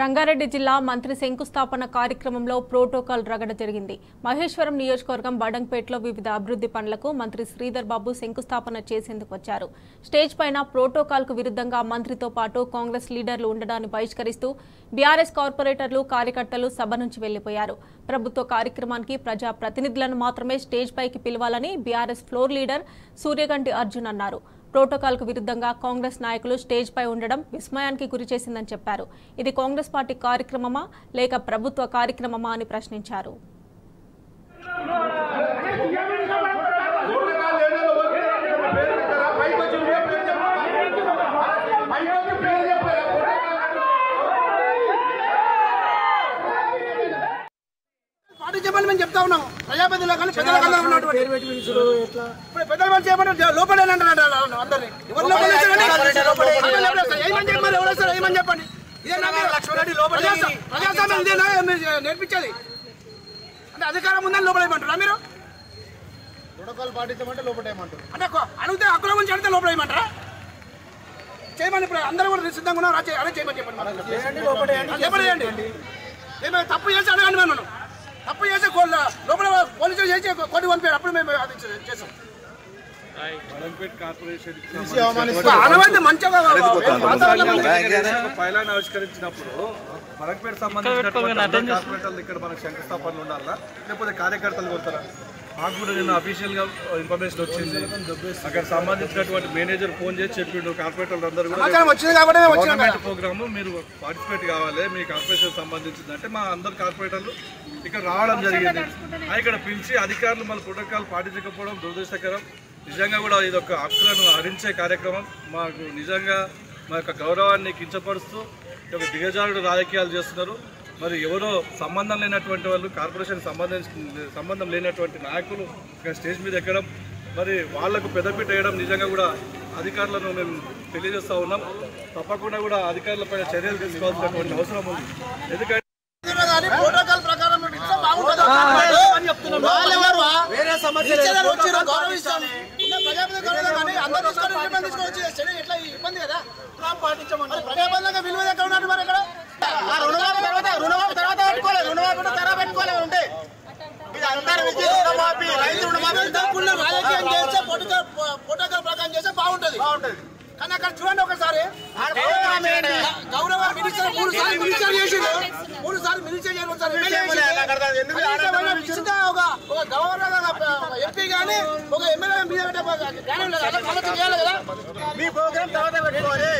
రంగారెడ్డి జిల్లా మంత్రి శంకుస్థాపన కార్యక్రమంలో ప్రోటోకాల్ రగడ జరిగింది. మహేశ్వరం నియోజకవర్గం బడంగ్పేటలో వివిధ అభివృద్ధి పనులకు మంత్రి శ్రీధర్ బాబు శంకుస్థాపన చేసేందుకు వచ్చారు. స్టేజ్ పైన ప్రోటోకాల్కు విరుద్ధంగా మంత్రితో పాటు కాంగ్రెస్ లీడర్లు ఉండడాన్ని బహిష్కరిస్తూ బీఆర్ఎస్ కార్పొరేటర్లు కార్యకర్తలు సభ నుంచి వెళ్ళిపోయారు. ప్రభుత్వ కార్యక్రమానికి ప్రజా ప్రతినిధులను మాత్రమే స్టేజ్ పైకి పిలవాలని BRS floor leader Suryaganti Arjun అన్నారు. ప్రోటోకాల్కు విరుద్ధంగా కాంగ్రెస్ నాయకులు స్టేజ్ పై ఉండడం విస్మయానికి గురిచేసిందని చెప్పారు. ఇది కాంగ్రెస్ పార్టీ కార్యక్రమమా లేక ప్రభుత్వ కార్యక్రమమా అని ప్రశ్నించారు. చెప్పాలి మేము చెప్తా ఉన్నాం. ప్రజాప్రతిలో కానీ పెద్దల కన్నా ఉన్నటువంటి ఇప్పుడు పెద్దల మనిషి చెప్పండి లోపలే అందరినీ. ఎవరు వస్తారు? ఏమని చెప్పండి? ప్రజాస్వామ్యం ఇదేనా నేర్పించేది. అంటే అధికారం ఉందని లోపల ఏమంటారా మీరు? ప్రోటోకాల్ పాటించమంటే లోపటేయమంటారు అంటే అడిగితే హక్కుల గురించి అడిగితే లోపల ఏమంటారా? చేయమని ఇప్పుడు అందరూ కూడా సిద్ధంగా ఉన్నారు. అదే చేయమని చెప్పండి. ఏమైనా తప్పు చేసి అడగండి మేము తప్పు చేసి కోళ్ళ లోపల పోలీసులు చేసి కొట్టి పంపారు. అప్పుడు మేము అది చేసాం. మంచిగా పైలాన్ ఆవిష్కరించినప్పుడు మలంపేట సంబంధించినటువంటి అందరు కార్పొరేటర్లు ఇక్కడ మనకు శంకుస్థాపనలు ఉండాలా? లేకపోతే కార్యకర్తలు కొడతారా? మాకు కూడా నిన్న అఫీషియల్గా ఇన్ఫర్మేషన్ వచ్చింది. అక్కడ సంబంధించినటువంటి మేనేజర్ ఫోన్ చేసి చెప్పిండు కార్పొరేటర్లు అందరూ. గవర్నమెంట్ ప్రోగ్రామ్ మీరు పార్టిసిపేట్ కావాలి మీ కార్పొరేషన్ సంబంధించింది అంటే మా అందరు కార్పొరేటర్లు ఇక్కడ రావడం జరిగింది. ఆ ఇక్కడ పిలిచి అధికారులు మన ప్రోటోకాల్ పాటించకపోవడం దురదృష్టకరం. నిజంగా కూడా ఇది ఒక హక్కులను హరించే కార్యక్రమం. మాకు నిజంగా మా యొక్క గౌరవాన్ని కించపరుస్తూ యొక్క దిగజారుడు రాజకీయాలు చేస్తున్నారు. మరి ఎవరో సంబంధం లేనటువంటి వాళ్ళు కార్పొరేషన్ సంబంధించి సంబంధం లేనటువంటి నాయకులు ఇక్కడ స్టేజ్ మీద ఎక్కడం మరి వాళ్ళకు పెద్దపీట వేయడం నిజంగా కూడా అధికారులను మేము తెలియజేస్తా ఉన్నాం. తప్పకుండా కూడా అధికారులపై చర్యలు తీసుకోవాల్సినటువంటి అవసరం ఉంది. ఎందుకంటే బాగుంటుంది. వాళ్ళెవరు? ఇచ్చేదాన్ని వచ్చి గౌరవిస్తాం. ఉన్న ప్రజాప్రతినిధులు గౌరవం కానీ అందరూ తీసుకొని నిర్ణయం తీసుకొని వచ్చి చేస్తే ఎట్లా ఈ ఇబ్బంది కదా మరి ప్రజాపాలనగా విలువ ఎక్కడ ఉన్నట్టు మరి ఇక్కడ ఆ రుణమాఫీ తర్వాత రుణమాఫీ తర్వాత పెట్టుకోలేదు రుణమాఫీ తర్వాత పెట్టుకోలేదు ఉంటే ఇది అందరూ విద్య రుణమాఫీ రైతు రుణమాఫీ ఇంతకుముందు రాజకీయం చేస్తే ప్రకారం బాగుంటుంది. బాగుంటుంది. కానీ అక్కడ చూడండి ఒకసారి. గౌరవ మినిస్టర్ మూడు సార్లు మినిస్టర్ చేసిండు. మూడు సార్లు మినిస్టర్ చేసి ఒకసారి ఎమ్మెల్యే చేసిండు. కనీసం ఆయన విచిత ఒక ఒక గవర్నర్ ఒక ఎంపీ కానీ ఒక ఎమ్మెల్యే మీద పెట్టే జ్ఞానం లేదా. అలా ఆలోచన చేయాలి కదా. మీ ప్రోగ్రామ్ తర్వాత పెట్టుకోవాలి.